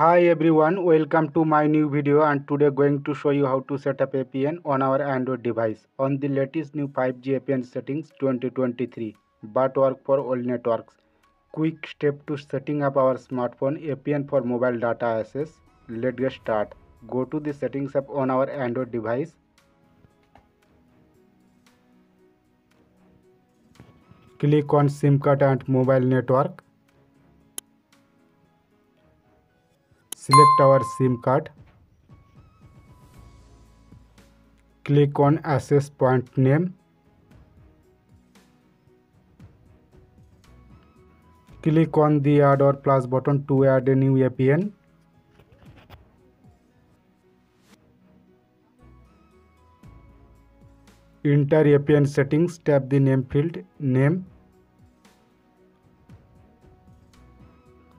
Hi everyone, welcome to my new video and today going to show you how to set up APN on our Android device on the latest new 5G APN settings 2023 but work for all networks. Quick step to setting up our smartphone APN for mobile data access. Let's get start. Go to the settings app on our Android device. Click on SIM card and mobile network. Select our SIM card click on access point name click on the add or plus button to add a new APN enter APN settings tap the name field name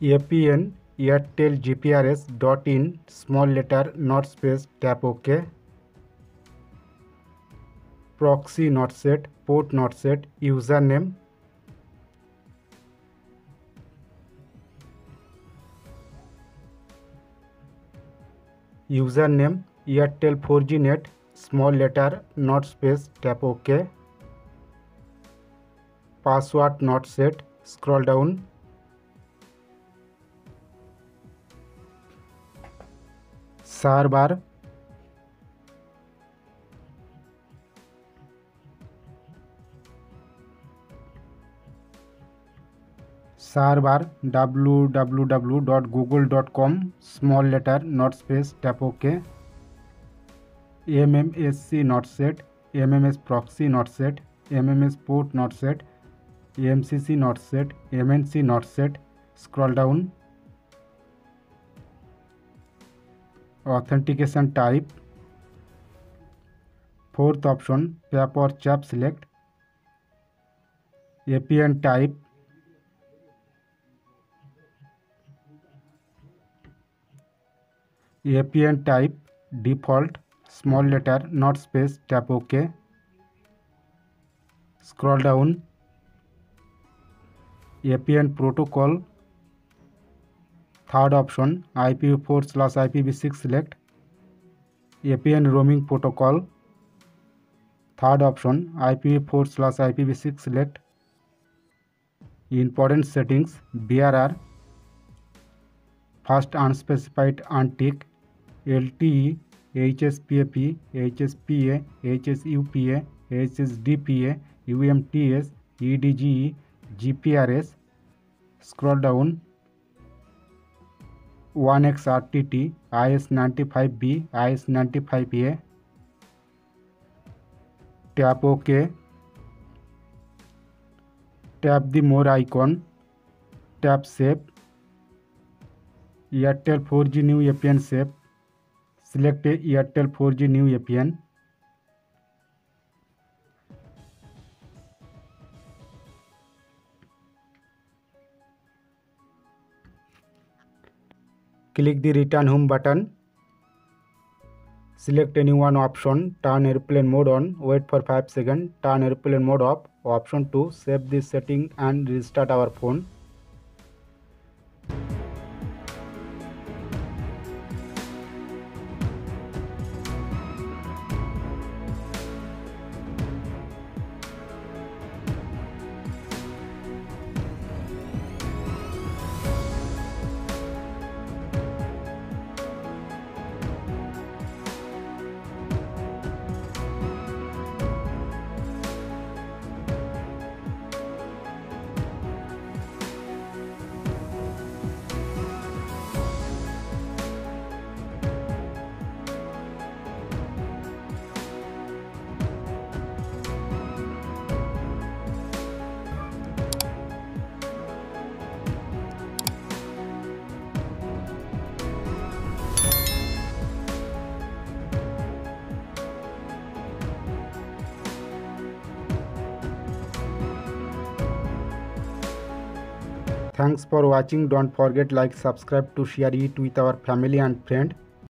APN Airtel GPRS dot in small letter not space tap okay proxy not set port not set user name user name Airtel four G net small letter not space tap okay password not set scroll down server. Server W W W dot Google dot com small letter not space tap okay M M S C not set M M S proxy not set M M S port not set M C C not set M N C not set scroll down authentication type fourth option tap or chap select apn type apn type default small letter not space tap ok scroll down apn protocol third option IP four slash IP six select APN roaming protocol third option IP four slash IP six select important setting B R R fast unspecified untick L T H S P A P H S P H S U P H S D P A M T S E D G G P R S scroll down one X R T T I S ninety five B I S ninety five A tap okay tap the more icon tap save Airtel four G new APN save select Airtel four G new APN click the return home button select any one option turn airplane mode on wait for 5 seconds turn airplane mode off option 2 save this setting and restart our phone Thanks for watching. Don't forget like subscribe to share it with our family and friend.